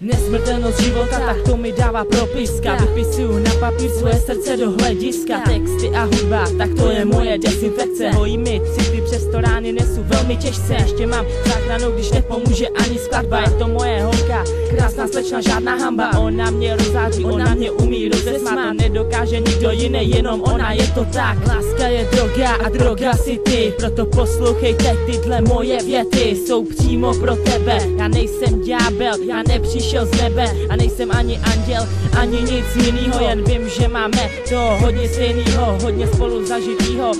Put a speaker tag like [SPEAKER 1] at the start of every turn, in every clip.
[SPEAKER 1] Nesmrtelnost života, tak to mi dává propiska. Vypisuju na papír svoje srdce do hlediska. Texty a hudba, tak to je moje desinfekce Hojí mi city, rány nesu velmi těžce Ještě mám záchranu, když nepomůže ani skladba. Je to moje holka, krásná slečna, žádná hamba. Ona mě rozáří, ona mě umí rozesmát. Nedokáže nikdo jiný, jenom ona, je to tak Láska je droga a droga si ty. Proto poslouchejte tyhle moje věty Jsou přímo pro tebe, já nejsem ďábel, já nepřišel z nebe. A nejsem ani anděl, ani nic jinýho Jen vím, že máme to hodně stejnýho, hodně spolu zažitýho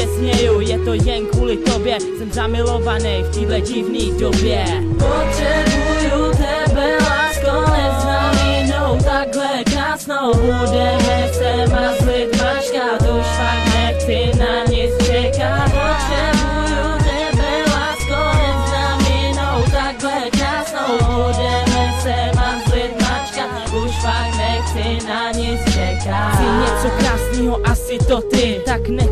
[SPEAKER 1] se směju, je to jen kvůli tobě. Jsem zamilovaný v téhle divný době.
[SPEAKER 2] Potřebuju tebe, lásko, neznám jinou takhle krásnou. Budeme se mazlit, mačkat, už fakt nechci na nic čekat. Potřebuju tebe, lásko, neznám jinou takhle krásnou. Budeme se mazlit, mačkat, už fakt nechci na nic čekat.
[SPEAKER 1] Chci něco krásného, asi to ty. Tak nekoukej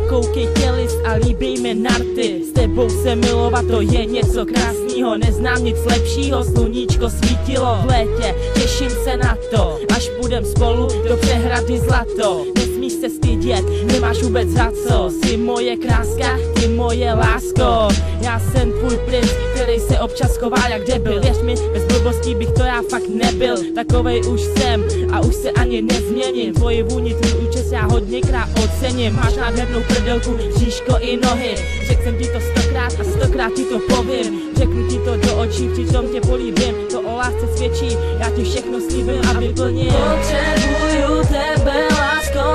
[SPEAKER 1] narty S tebou se milovat, to je něco krásného. Neznám nic lepšího, sluníčko svítilo v létě. Těším se na to, až půjdem spolu do přehrady zlato Nesmíš se stydět, nemáš vůbec za co. Jsi moje kráska, ty moje lásko. Já jsem tvůj princ, který se občas chová jak debil. Věř mi, bez blbostí bych to já fakt nebyl. Takovej už jsem a už se ani nezměním. Tvoji vůni, tvůj účes já hodněkrát ocením. Máš nádhernou prdelku, bříško i nohy. Řekl jsem ti to stokrát a stokrát ti to povím. Řeknu ti to do očí, přitom tě políbím. To o lásce svědčí, já ti všechno slíbím a vyplním
[SPEAKER 2] Potřebuju tebe, lásko,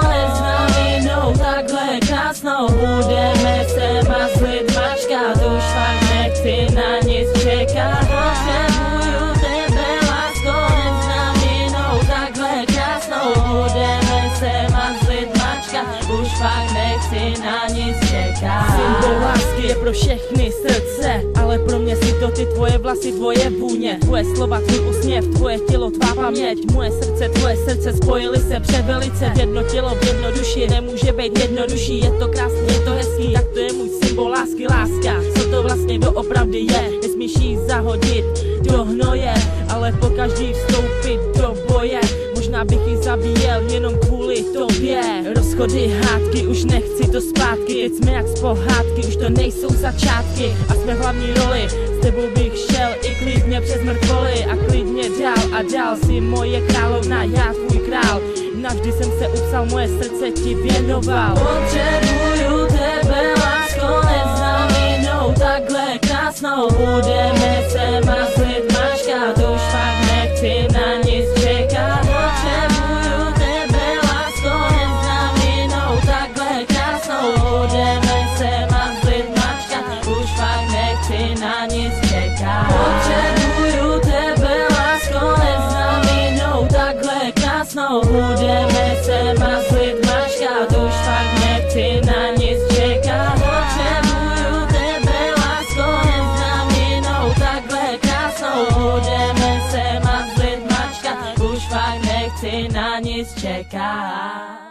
[SPEAKER 1] Symbol lásky je pro všechny srdce Ale pro mě si to ty tvoje vlasy, tvoje vůně. Tvoje slova, tvůj úsměv, tvoje tělo, tvá paměť. Moje srdce, tvoje srdce spojily se převelice. V jedno tělo, v jedno duši, nemůže být jednodušší. Je to krásný, je to hezký, tak to je můj symbol lásky, láska. Co to vlastně doopravdy je, jí zahodit. Do hnoje Ale po každý vstoupit do boje. Možná bych ji zabíjel jenom kvůli tobě. Rozchody, hádky, už nechci to zpátky. Teď jsme jak z pohádky, už to nejsou začátky. A jsme v hlavní roli, s tebou bych šel i klidně přes mrtvoly. A klidně dál a dál, si moje královna, já tvůj král. Navždy jsem se upsal, moje srdce ti věnoval.
[SPEAKER 2] Potřebuju krásnou Budeme na nic czeka.